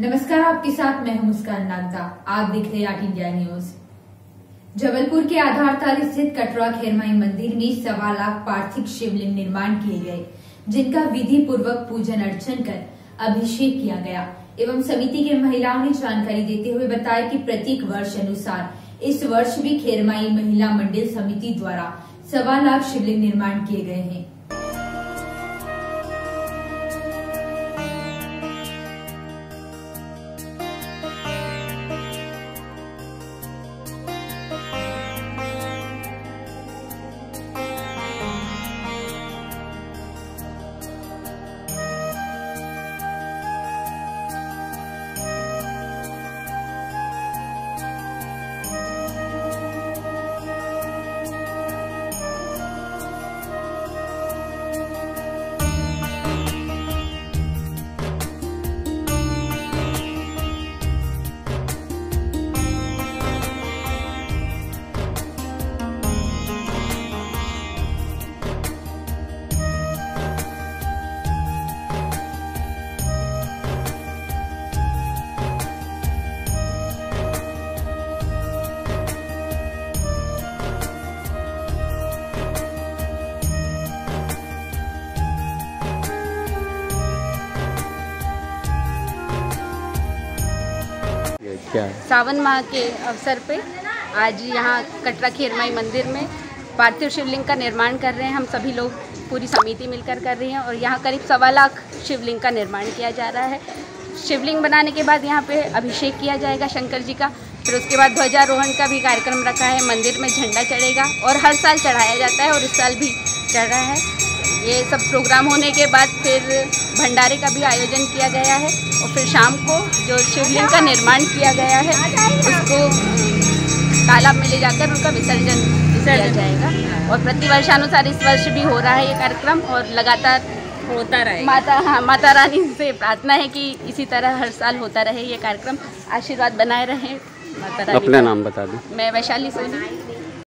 नमस्कार, आपके साथ मैं हूँ मुस्कान नागदा। आप देख रहे आठ इंडिया न्यूज़। जबलपुर के आधार ताल स्थित कटरा खेरमाई मंदिर में सवा लाख पार्थिव शिवलिंग निर्माण किए गए, जिनका विधि पूर्वक पूजन अर्चन कर अभिषेक किया गया। एवं समिति के महिलाओं ने जानकारी देते हुए बताया कि प्रत्येक वर्ष अनुसार इस वर्ष भी खेरमाई महिला मंडल समिति द्वारा सवा लाख शिवलिंग निर्माण किए गए हैं। क्या? सावन माह के अवसर पे आज यहाँ कटरा खेरमाई मंदिर में पार्थिव शिवलिंग का निर्माण कर रहे हैं। हम सभी लोग पूरी समिति मिलकर कर रही हैं और यहाँ करीब सवा लाख शिवलिंग का निर्माण किया जा रहा है। शिवलिंग बनाने के बाद यहाँ पे अभिषेक किया जाएगा शंकर जी का, फिर उसके बाद ध्वजारोहण का भी कार्यक्रम रखा है। मंदिर में झंडा चढ़ेगा और हर साल चढ़ाया जाता है और इस साल भी चढ़ रहा है। ये सब प्रोग्राम होने के बाद फिर भंडारे का भी आयोजन किया गया है और फिर शाम को जो शिवलिंग का निर्माण किया गया है उसको तालाब में ले जाकर उनका विसर्जन किया जाएगा। और प्रतिवर्षानुसार इस वर्ष भी हो रहा है ये कार्यक्रम और लगातार होता रहे। माता हाँ माता रानी से प्रार्थना है कि इसी तरह हर साल होता रहे ये कार्यक्रम। आशीर्वाद बनाए रहे माता रानी अपना नाम बता दें। मैं वैशाली सोनी।